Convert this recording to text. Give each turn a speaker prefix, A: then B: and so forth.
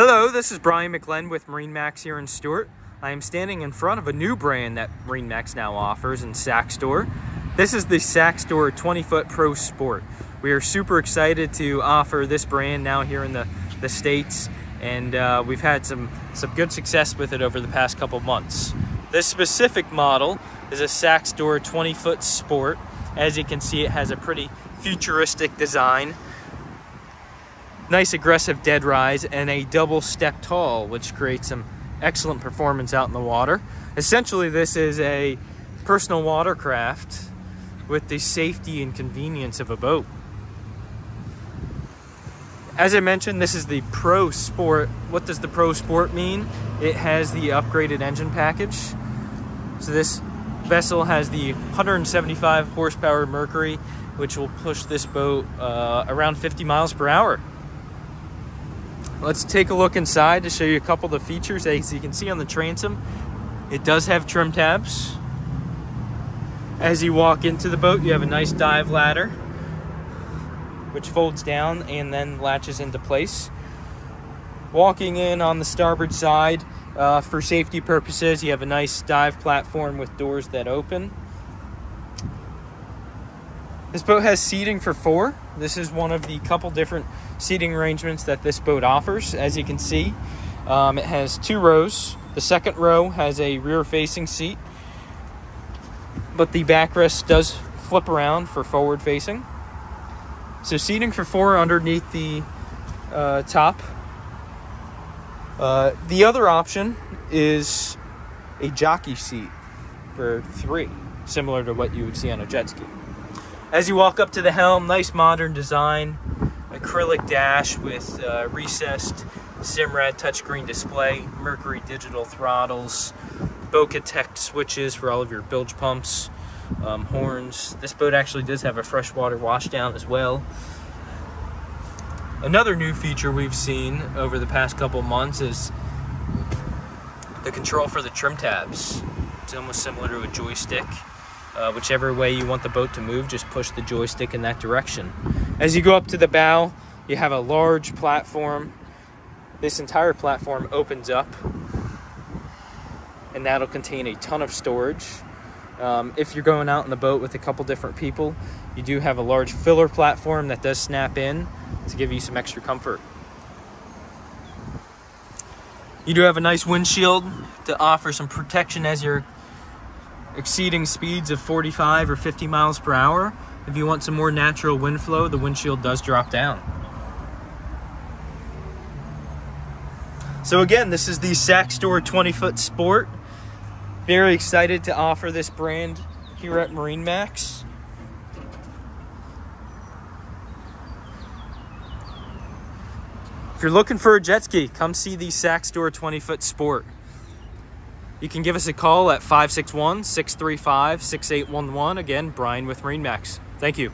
A: Hello, this is Brian McLenn with Marine Max here in Stuart. I am standing in front of a new brand that Marine Max now offers in Saxdor. This is the Saxdor 20 foot Pro Sport. We are super excited to offer this brand now here in the, the States and uh, we've had some, some good success with it over the past couple months. This specific model is a Saxdor 20 foot Sport. As you can see, it has a pretty futuristic design nice aggressive dead rise and a double step tall, which creates some excellent performance out in the water. Essentially, this is a personal watercraft with the safety and convenience of a boat. As I mentioned, this is the Pro Sport. What does the Pro Sport mean? It has the upgraded engine package. So this vessel has the 175 horsepower Mercury, which will push this boat uh, around 50 miles per hour. Let's take a look inside to show you a couple of the features. As you can see on the transom, it does have trim tabs. As you walk into the boat, you have a nice dive ladder, which folds down and then latches into place. Walking in on the starboard side, uh, for safety purposes, you have a nice dive platform with doors that open. This boat has seating for four. This is one of the couple different seating arrangements that this boat offers. As you can see, um, it has two rows. The second row has a rear facing seat, but the backrest does flip around for forward facing. So seating for four underneath the uh, top. Uh, the other option is a jockey seat for three, similar to what you would see on a jet ski. As you walk up to the helm, nice modern design, acrylic dash with uh, recessed Simrad touchscreen display, Mercury digital throttles, Bocatech switches for all of your bilge pumps, um, horns. This boat actually does have a freshwater washdown as well. Another new feature we've seen over the past couple months is the control for the trim tabs. It's almost similar to a joystick. Uh, whichever way you want the boat to move, just push the joystick in that direction. As you go up to the bow, you have a large platform. This entire platform opens up, and that'll contain a ton of storage. Um, if you're going out in the boat with a couple different people, you do have a large filler platform that does snap in to give you some extra comfort. You do have a nice windshield to offer some protection as you're exceeding speeds of 45 or 50 miles per hour. If you want some more natural wind flow, the windshield does drop down. So again, this is the Saxdor 20 foot Sport. Very excited to offer this brand here at Marine Max. If you're looking for a jet ski, come see the Saxdor 20 foot Sport. You can give us a call at 561 635 6811. Again, Brian with Marine Max. Thank you.